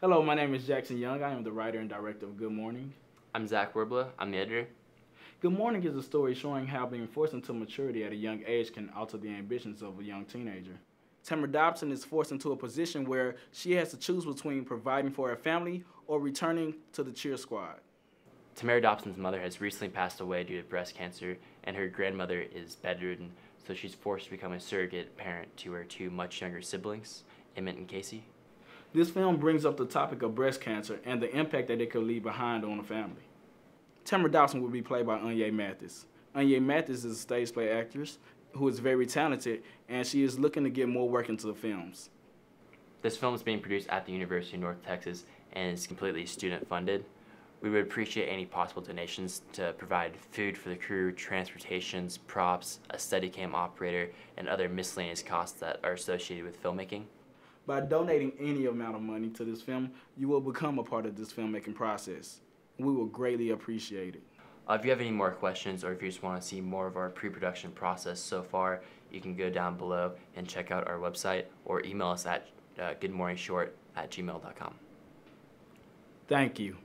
Hello, my name is Jackson Young. I am the writer and director of Good Morning. I'm Zach Werbla. I'm the editor. Good Morning is a story showing how being forced into maturity at a young age can alter the ambitions of a young teenager. Tamara Dobson is forced into a position where she has to choose between providing for her family or returning to the cheer squad. Tamara Dobson's mother has recently passed away due to breast cancer, and her grandmother is bedridden, so she's forced to become a surrogate parent to her two much younger siblings, Emmett and Casey. This film brings up the topic of breast cancer and the impact that it could leave behind on a family. Tamara Dawson will be played by Anya Mathis. Anya Mathis is a stage play actress who is very talented, and she is looking to get more work into the films. This film is being produced at the University of North Texas and is completely student funded. We would appreciate any possible donations to provide food for the crew, transportations, props, a Steadicam operator, and other miscellaneous costs that are associated with filmmaking. By donating any amount of money to this film, you will become a part of this filmmaking process. We will greatly appreciate it. Uh, if you have any more questions or if you just want to see more of our pre-production process so far, you can go down below and check out our website or email us at uh, goodmorningshort at gmail.com. Thank you.